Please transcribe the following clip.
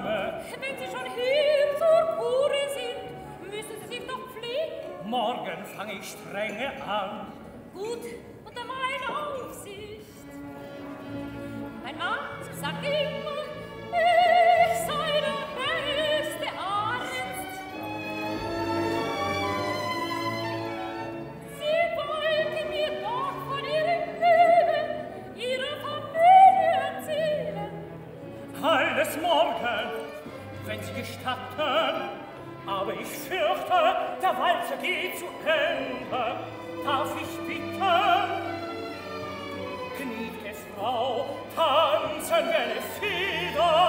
Name. Wenn Sie schon hier zur Kure sind, müssen Sie sich doch pflegen. Morgen fange ich strenge an. Gut, unter meiner Aufsicht. Mein Mann sagt immer, alles Morgen, wenn Sie gestatten, aber ich fürchte, der Walzer geht zu Ende. Darf ich bitten? Kniet es Frau, tanzen wir eine Feder,